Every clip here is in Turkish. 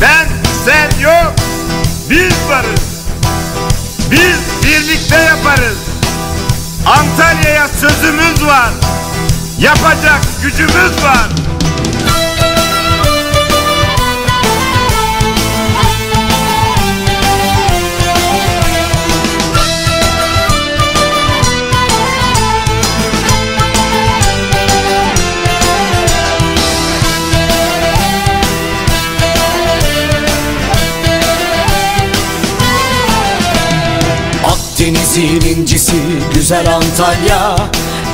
Ben, sen yok. Biz varız. Biz birlikte yaparız. Antalya'ya sözümüz var. Yapacak gücümüz var. Akdeniz'in incisi güzel Antalya.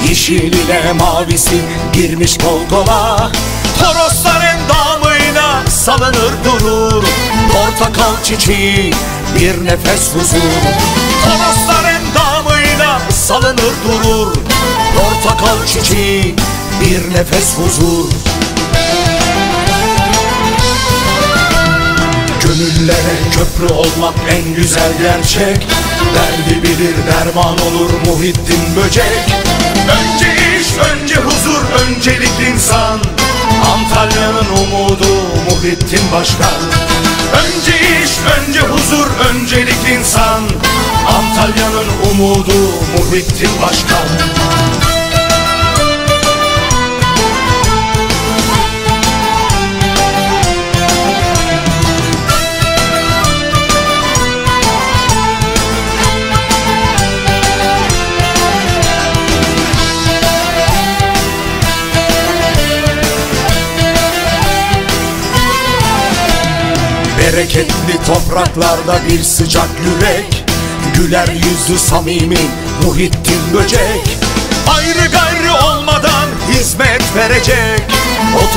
Yeşil ile mavisi girmiş kol kola. Toroslar endamıyla salınır durur Portakal çiçeği bir nefes huzur. Toroslar endamıyla salınır durur Portakal çiçeği bir nefes huzur. Gönüllere köprü olmak en güzel gerçek. Derdi bilir derman olur Muhittin Böcek. Önce iş, önce huzur, öncelik insan. Antalya'nın umudu Muhittin Başkan. Önce iş, önce huzur, öncelik insan. Antalya'nın umudu Muhittin Başkan Bereketli topraklarda bir sıcak yürek. Güler yüzlü samimi Muhittin Böcek. Ayrı gayrı olmadan hizmet verecek.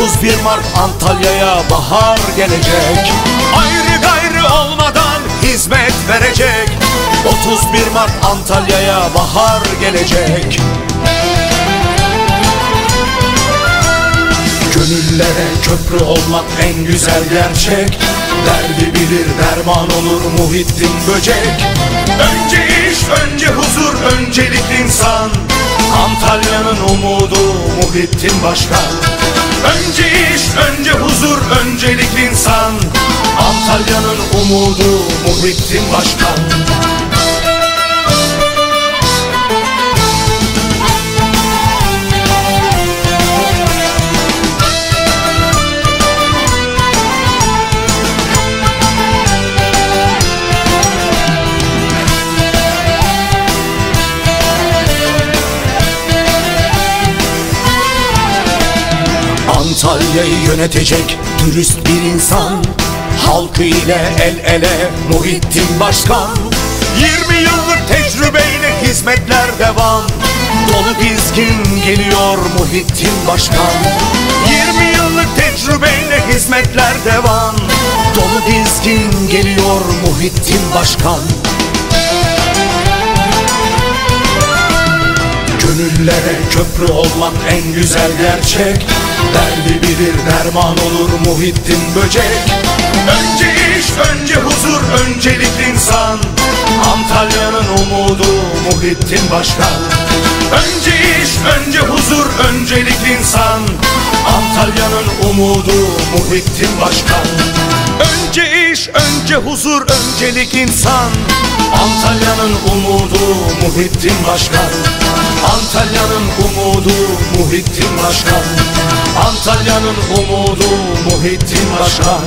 31 Mart Antalya'ya bahar gelecek. Ayrı gayrı olmadan hizmet verecek. 31 Mart Antalya'ya bahar gelecek. Gönüllere köprü olmak en güzel gerçek Derdi bilir derman olur Muhittin Böcek. Önce iş, önce huzur, öncelik insan. Antalya'nın umudu Muhittin Başkan. Önce iş, önce huzur, öncelik insan. Antalya'nın umudu Muhittin Başkan Antalya'yı yönetecek dürüst bir insan. Halkı ile el ele Muhittin Başkan. 20 yıllık tecrübeyle hizmetler devam. Dolu dizgin geliyor Muhittin Başkan. 20 yıllık tecrübeyle hizmetler devam. Dolu dizgin geliyor Muhittin Başkan. Gönüllere köprü olmak en güzel gerçek Derdi bilir derman olur Muhittin Böcek. Önce iş, önce huzur, öncelik insan. Antalya'nın umudu Muhittin Başkan. Önce iş, önce huzur, öncelik insan. Antalya'nın umudu Muhittin Başkan. Önce iş, önce huzur, öncelik insan. Antalya'nın umudu Muhittin Başkan Antalya'nın umudu Muhittin Başkan. Antalya'nın umudu Muhittin Başkan